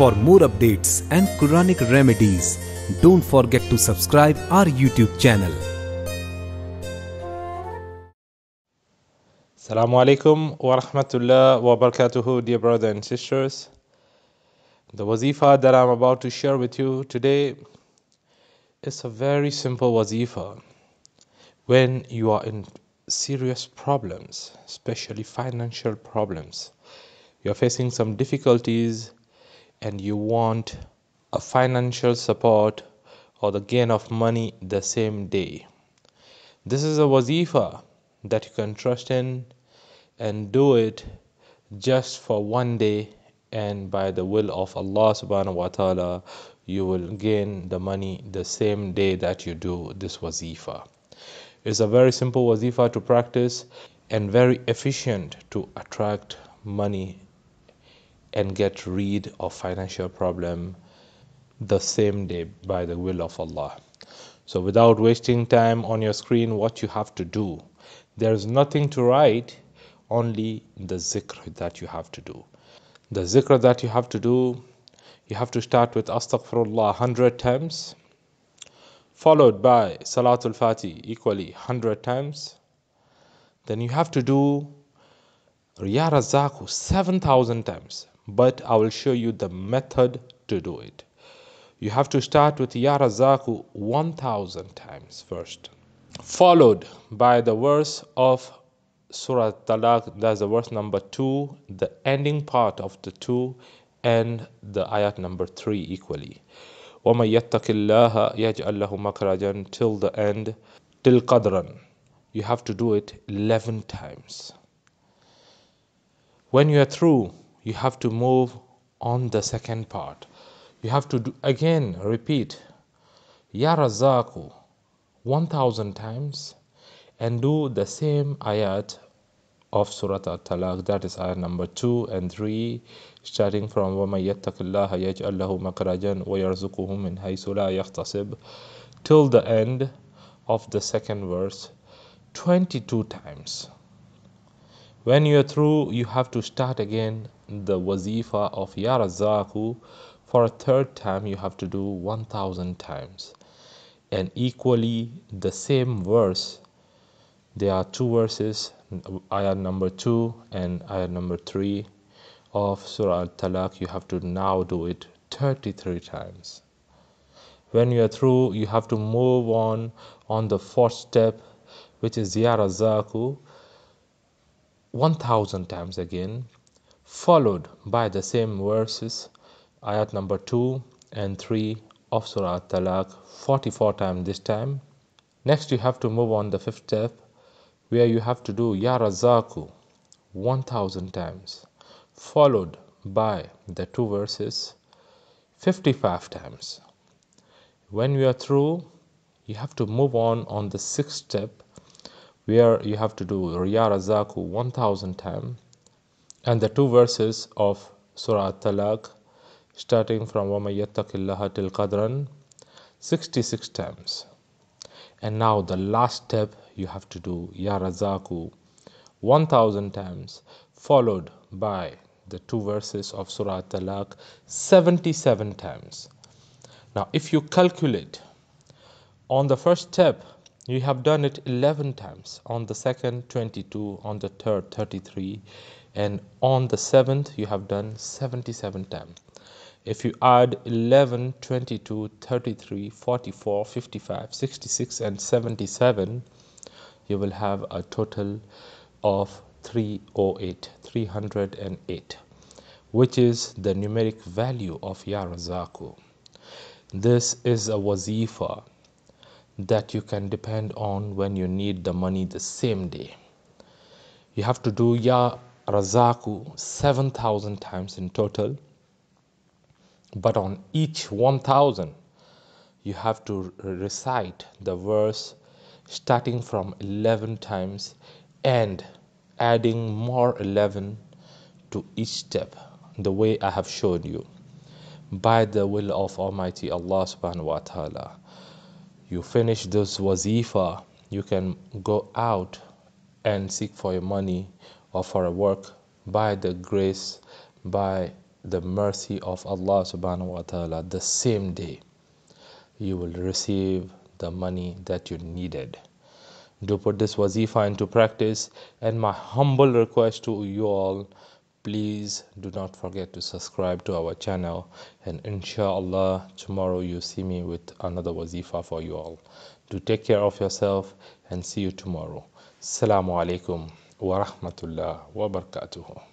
For more updates and Quranic remedies, don't forget to subscribe our YouTube channel. Assalamu alaikum wa rahmatullah wa barakatuhu, dear brothers and sisters. The wazifa that I'm about to share with you today is a very simple wazifa. When you are in serious problems, especially financial problems, you're facing some difficulties and you want a financial support or the gain of money the same day. This is a wazifa that you can trust in and do it just for one day and by the will of Allah subhanahu wa ta'ala you will gain the money the same day that you do this wazifa. It's a very simple wazifa to practice and very efficient to attract money and get rid of financial problem the same day by the will of Allah. So without wasting time on your screen what you have to do there's nothing to write only the zikr that you have to do. The zikr that you have to do you have to start with astaghfirullah 100 times followed by salatul fatih equally 100 times then you have to do ya razaku 7000 times but I will show you the method to do it. You have to start with Ya Razaku 1000 times first, followed by the verse of Surah Talaq, that's the verse number 2, the ending part of the 2, and the ayat number 3 equally. وَمَن يَتَّقِ اللَّهَ يَجْعَل لَّهُ مَخْرَجًا till the end, till qadran. You have to do it 11 times. When you are through, you have to move on the second part. You have to do, again repeat Ya Razaku 1000 times and do the same ayat of Surah At-Talaq that is ayat number 2 and 3 starting from وَمَن يَتَّقِ اللَّهَ يَجْعَل لَّهُ مَخْرَجًا وَيَرْزُقْهُ مِنْ حَيْثُ لَا يَحْتَسِبُ till the end of the second verse 22 times. When you are through, you have to start again the wazifa of Ya Razaku. For a third time, you have to do 1000 times. And equally, the same verse, there are two verses, ayah number 2 and ayah number 3 of Surah Al Talaq. You have to now do it 33 times. When you are through, you have to move on on the fourth step, which is Ya Razaku 1000 times again, followed by the same verses, ayat number 2 and 3 of Surah Talaq, 44 times this time. Next, you have to move on the fifth step, where you have to do Ya Razaku 1000 times, followed by the two verses 55 times. When you are through, you have to move on on the sixth step, where you have to do Ya Razaku 1000 times and the two verses of Surah Talaq starting from وَمَن يَتَّقِ اللَّهَ till Qadran 66 times. And now the last step you have to do Ya Razaku 1000 times followed by the two verses of Surah Talaq 77 times. Now if you calculate on the first step you have done it 11 times on the second 22 on the third 33 and on the seventh you have done 77 times if you add 11 22 33 44 55 66 and 77 you will have a total of 308 308 which is the numeric value of ya razaku this is a wazifa that you can depend on when you need the money the same day. You have to do Ya Razaku 7,000 times in total, but on each 1,000, you have to recite the verse starting from 11 times and adding more 11 to each step, the way I have shown you, by the will of Almighty Allah subhanahu wa ta'ala you finish this wazifa, you can go out and seek for your money or for a work by the grace, by the mercy of Allah subhanahu wa ta'ala the same day you will receive the money that you needed. Do put this wazifa into practice and my humble request to you all please do not forget to subscribe to our channel and inshallah tomorrow you see me with another wazifa for you all. Do take care of yourself and see you tomorrow. Assalamu alaikum wa rahmatullah wa barakatuh